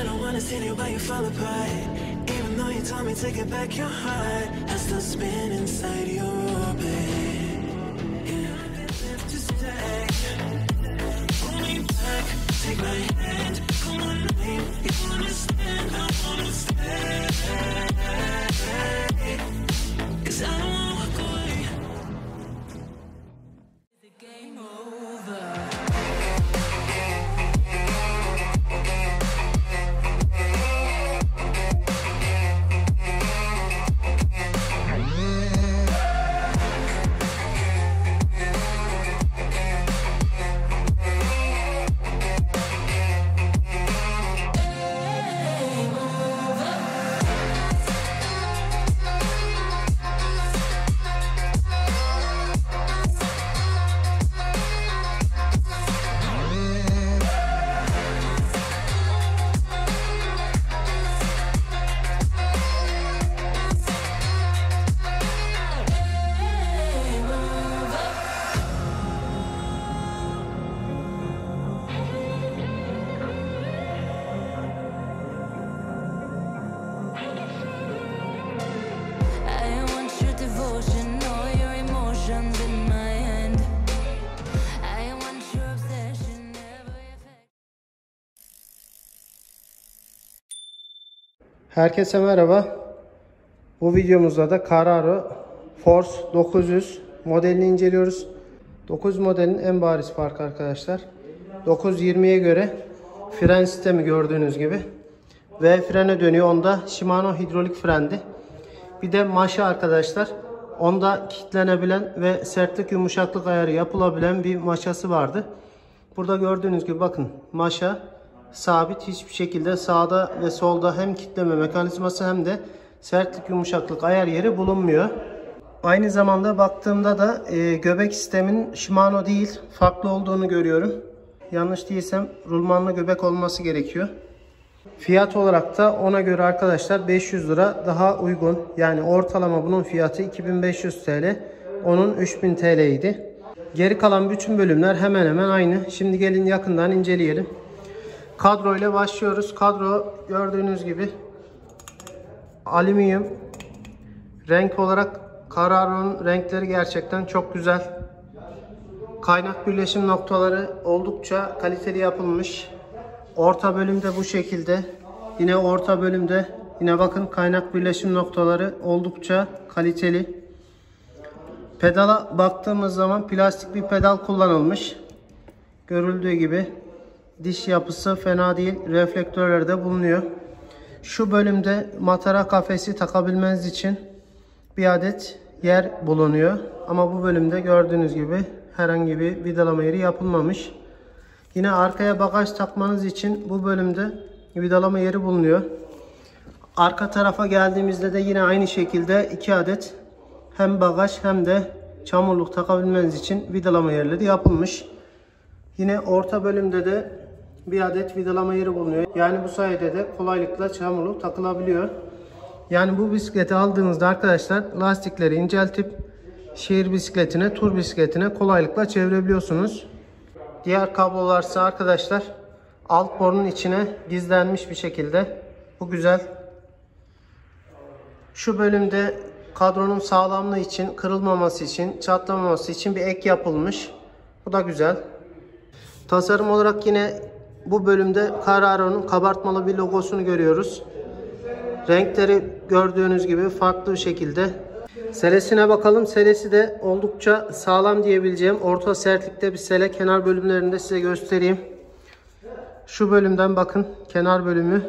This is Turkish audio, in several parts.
I don't wanna see you, but you fall apart. Even though you told me to get back your heart, I still spin inside your orbit. Yeah. To stay. Pull me back, take my hand, call my name. Herkese merhaba. Bu videomuzda da Carraro Force 900 modelini inceliyoruz. 900 modelin en bariz farkı arkadaşlar. 920'ye göre fren sistemi gördüğünüz gibi. V frene dönüyor. Onda Shimano hidrolik frendi. Bir de maşa arkadaşlar. Onda kilitlenebilen ve sertlik yumuşaklık ayarı yapılabilen bir maşası vardı. Burada gördüğünüz gibi bakın maşa sabit hiçbir şekilde sağda ve solda hem kitleme mekanizması hem de sertlik yumuşaklık ayar yeri bulunmuyor. Aynı zamanda baktığımda da e, göbek sistemin Shimano değil farklı olduğunu görüyorum. Yanlış değilsem rulmanlı göbek olması gerekiyor. Fiyat olarak da ona göre arkadaşlar 500 lira daha uygun. Yani ortalama bunun fiyatı 2500 TL. Onun 3000 TL idi. Geri kalan bütün bölümler hemen hemen aynı. Şimdi gelin yakından inceleyelim. Kadro ile başlıyoruz. Kadro gördüğünüz gibi alüminyum. Renk olarak Carraro'nun renkleri gerçekten çok güzel. Kaynak birleşim noktaları oldukça kaliteli yapılmış. Orta bölümde bu şekilde. Yine orta bölümde yine bakın kaynak birleşim noktaları oldukça kaliteli. Pedala baktığımız zaman plastik bir pedal kullanılmış. Görüldüğü gibi diş yapısı fena değil. Reflektörler de bulunuyor. Şu bölümde matara kafesi takabilmeniz için bir adet yer bulunuyor. Ama bu bölümde gördüğünüz gibi herhangi bir vidalama yeri yapılmamış. Yine arkaya bagaj takmanız için bu bölümde vidalama yeri bulunuyor. Arka tarafa geldiğimizde de yine aynı şekilde iki adet hem bagaj hem de çamurluk takabilmeniz için vidalama yerleri yapılmış. Yine orta bölümde de bir adet vidalama yeri bulunuyor. Yani bu sayede de kolaylıkla çamurluk takılabiliyor. Yani bu bisikleti aldığınızda arkadaşlar lastikleri inceltip şehir bisikletine, tur bisikletine kolaylıkla çevirebiliyorsunuz. Diğer kablolarsa arkadaşlar alt borunun içine gizlenmiş bir şekilde. Bu güzel. Şu bölümde kadronun sağlamlığı için, kırılmaması için, çatlamaması için bir ek yapılmış. Bu da güzel. Tasarım olarak yine bu bölümde Carraro'nun kabartmalı bir logosunu görüyoruz. Renkleri gördüğünüz gibi farklı bir şekilde. Selesine bakalım. Selesi de oldukça sağlam diyebileceğim. Orta sertlikte bir sele. Kenar bölümlerinde size göstereyim. Şu bölümden bakın. Kenar bölümü.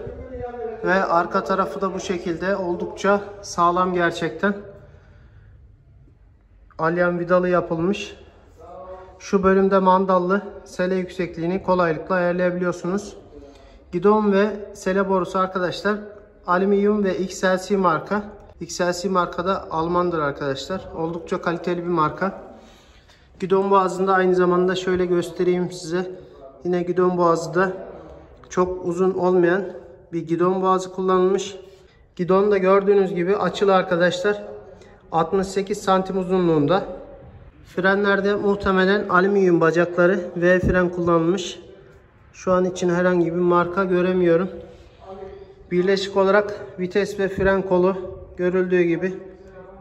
Ve arka tarafı da bu şekilde. Oldukça sağlam gerçekten. Alyan vidalı yapılmış. Şu bölümde mandallı sele yüksekliğini kolaylıkla ayarlayabiliyorsunuz. Gidon ve sele borusu arkadaşlar alüminyum ve XLC marka. XLC markada Almandır arkadaşlar. Oldukça kaliteli bir marka. Gidon boğazında aynı zamanda şöyle göstereyim size. Yine gidon boğazı da çok uzun olmayan bir gidon boğazı kullanılmış. Gidon da gördüğünüz gibi açılı arkadaşlar. 68 santim uzunluğunda. Frenlerde muhtemelen alüminyum bacakları V fren kullanılmış. Şu an için herhangi bir marka göremiyorum. Birleşik olarak vites ve fren kolu görüldüğü gibi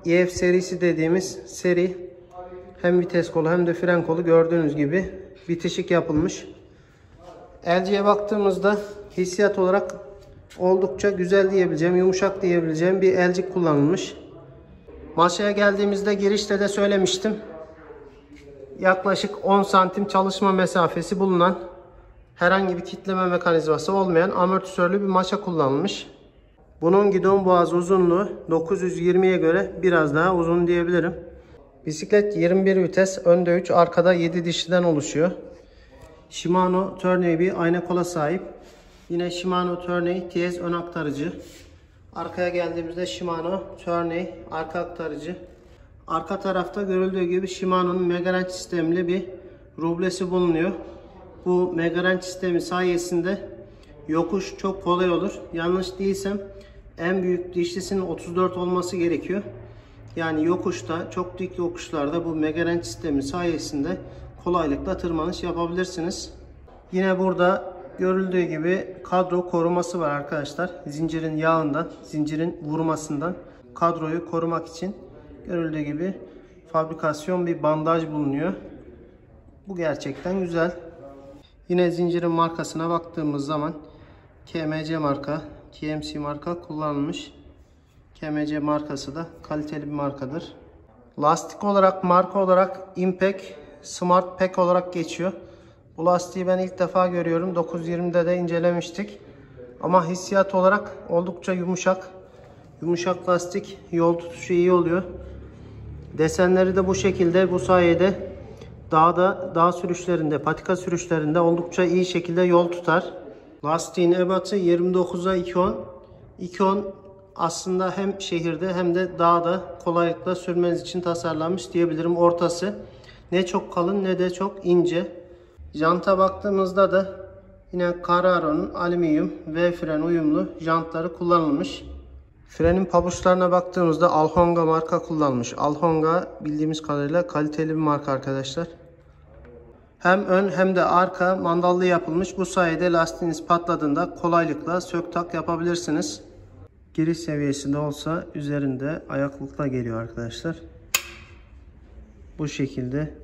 EF serisi dediğimiz seri hem vites kolu hem de fren kolu gördüğünüz gibi bitişik yapılmış. LG'ye baktığımızda hissiyat olarak oldukça güzel diyebileceğim, yumuşak diyebileceğim bir elcik kullanılmış. Maşaya geldiğimizde girişte de söylemiştim. Yaklaşık 10 santim çalışma mesafesi bulunan herhangi bir kitleme mekanizması olmayan amortisörlü bir maşa kullanılmış. Bunun gidon boğaz uzunluğu 920'ye göre biraz daha uzun diyebilirim. Bisiklet 21 vites, önde 3, arkada 7 dişliden oluşuyor. Shimano Tourney bir ayna kola sahip. Yine Shimano Tourney TS ön aktarıcı. Arkaya geldiğimizde Shimano Tourney arka aktarıcı. Arka tarafta görüldüğü gibi Shimano'nun Megarange sistemli bir rublesi bulunuyor. Bu Megarange sistemi sayesinde yokuş çok kolay olur. Yanlış değilsem en büyük dişlisinin 34 olması gerekiyor. Yani yokuşta çok dik yokuşlarda bu Megarange sistemi sayesinde kolaylıkla tırmanış yapabilirsiniz. Yine burada görüldüğü gibi kadro koruması var arkadaşlar. Zincirin yağından, zincirin vurmasından kadroyu korumak için görüldüğü gibi fabrikasyon bir bandaj bulunuyor. Bu gerçekten güzel. Yine zincirin markasına baktığımız zaman KMC marka, KMC marka kullanılmış. KMC markası da kaliteli bir markadır. Lastik olarak marka olarak Impact Smart Pack olarak geçiyor. Bu lastiği ben ilk defa görüyorum. 920'de de incelemiştik. Ama hissiyat olarak oldukça yumuşak. Yumuşak lastik yol tutuşu iyi oluyor. Desenleri de bu şekilde bu sayede dağda dağ sürüşlerinde, patika sürüşlerinde oldukça iyi şekilde yol tutar. Lastiğin ebatı 29'a 210. 210 aslında hem şehirde hem de dağda kolaylıkla sürmeniz için tasarlanmış diyebilirim. Ortası ne çok kalın ne de çok ince. Janta baktığımızda da yine Carraro'nun alüminyum V fren uyumlu jantları kullanılmış. Frenin pabuçlarına baktığımızda Alhonga marka kullanmış. Alhonga bildiğimiz kadarıyla kaliteli bir marka arkadaşlar. Hem ön hem de arka mandallı yapılmış. Bu sayede lastiğiniz patladığında kolaylıkla sök tak yapabilirsiniz. Giriş seviyesinde olsa üzerinde ayaklıkla geliyor arkadaşlar. Bu şekilde.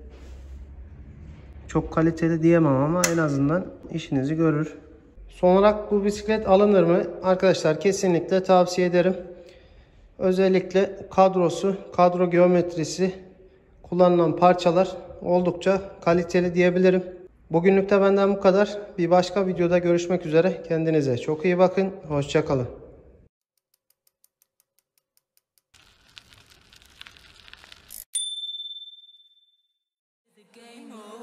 Çok kaliteli diyemem ama en azından işinizi görür. Son olarak bu bisiklet alınır mı? Arkadaşlar kesinlikle tavsiye ederim. Özellikle kadrosu, kadro geometrisi kullanılan parçalar oldukça kaliteli diyebilirim. Bugünlük de benden bu kadar. Bir başka videoda görüşmek üzere. Kendinize çok iyi bakın. Hoşçakalın. game over.